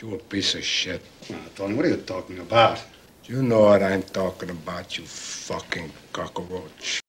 You a piece of shit. Tony, what are you talking about? You know what I'm talking about, you fucking cockroach.